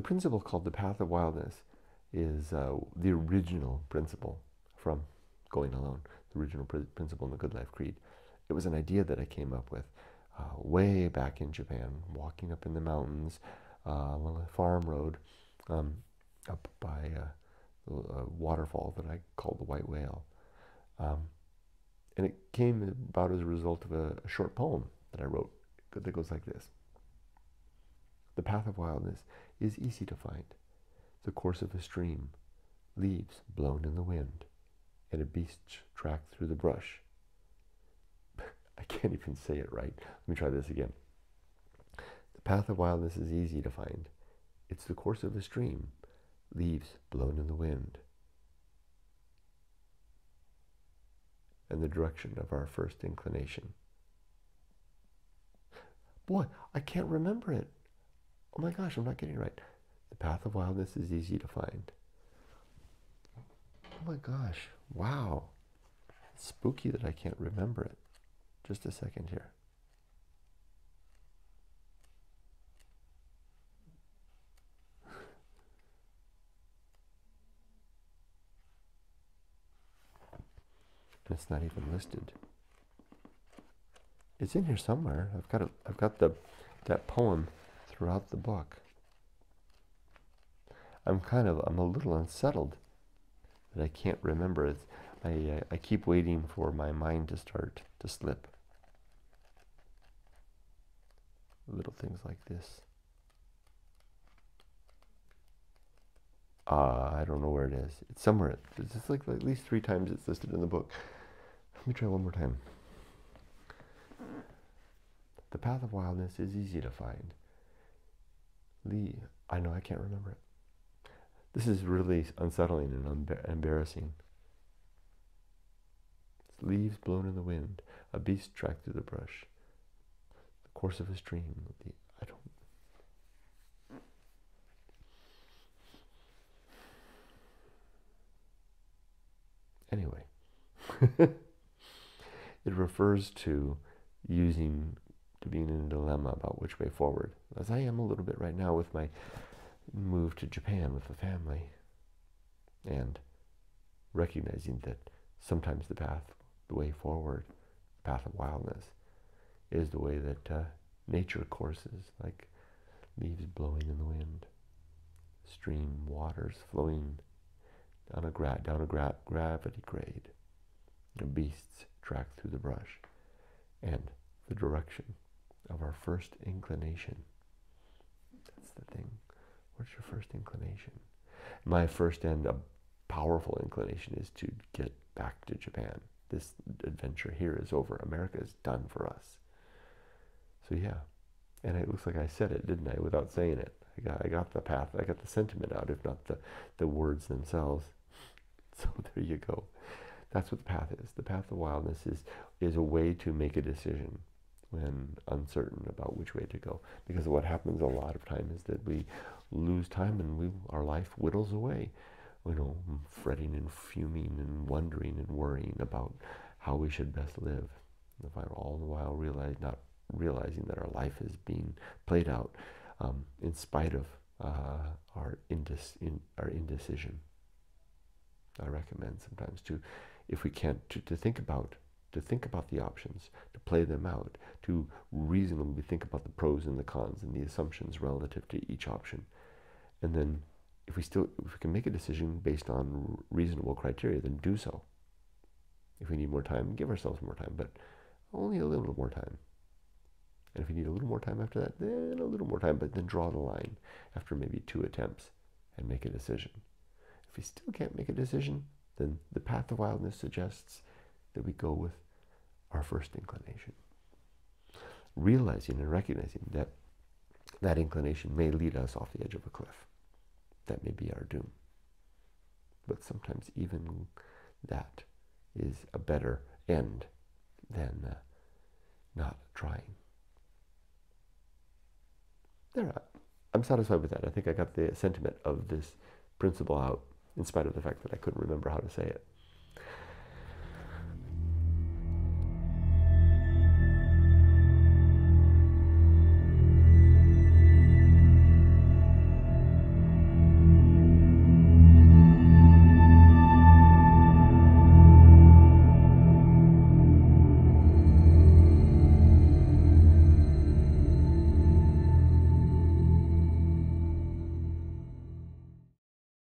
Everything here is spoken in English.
The principle called the path of wildness is uh, the original principle from Going Alone, the original pr- principle in the Good Life Creed. It was an idea that I came up with uh, way back in Japan, walking up in the mountains uh, along a farm road um, up by uh, a waterfall that I called the White Whale. Um, and it came about as a result of a, a short poem that I wrote that goes like this The path of wildness is easy to find, the course of a stream, leaves blown in the wind, and a beast's track through the brush. I can't even say it right. Let me try this again. The path of wildness is easy to find. It's the course of a stream, leaves blown in the wind, and the direction of our first inclination. Boy, I can't remember it. Oh my gosh, I'm not getting it right. The path of wildness is easy to find. Oh my gosh, wow. It's spooky that I can't remember it. Just a second here. it's not even listed. It's in here somewhere. I've got it. I've got the that poem throughout the book. I'm kind of I'm a little unsettled that I can't remember it. I uh, I keep waiting for my mind to start to slip. Little things like this. Uh, I don't know where it is. It's somewhere. It's like at least three times it's listed in the book. Let me try one more time. The path of wildness is easy to find. Lee, I know I can't remember it. This is really unsettling and embarrassing. It's leaves blown in the wind, a beast tracked through the brush, the course of a stream. The, I don't. Anyway. it refers to using to being in a dilemma about which way forward, as I am a little bit right now with my move to Japan with the family, and recognizing that sometimes the path, the way forward, the path of wildness, is the way that uh, nature courses, like leaves blowing in the wind, stream waters flowing down a, gra- down a gra- gravity grade, and beasts track through the brush, and the direction of our first inclination. That's the thing. What's your first inclination? My first and a powerful inclination is to get back to Japan. This adventure here is over. America is done for us. So yeah, and it looks like I said it, didn't I, without saying it. I got, I got the path, I got the sentiment out, if not the, the words themselves. So there you go. That's what the path is. The path of wildness is, is a way to make a decision when uncertain about which way to go. Because what happens a lot of time is that we lose time and we, our life whittles away. You know, fretting and fuming and wondering and worrying about how we should best live. If I all the while realize not realizing that our life is being played out um, in spite of uh, our, indec- in, our indecision. I recommend sometimes to if we can't, to, to think about to think about the options, to play them out, to reasonably think about the pros and the cons and the assumptions relative to each option. And then if we still if we can make a decision based on reasonable criteria, then do so. If we need more time, give ourselves more time, but only a little more time. And if we need a little more time after that, then a little more time, but then draw the line after maybe two attempts and make a decision. If we still can't make a decision, then the path of wildness suggests that we go with our first inclination. Realizing and recognizing that that inclination may lead us off the edge of a cliff. That may be our doom. But sometimes even that is a better end than uh, not trying. There, I'm satisfied with that. I think I got the sentiment of this principle out in spite of the fact that I couldn't remember how to say it.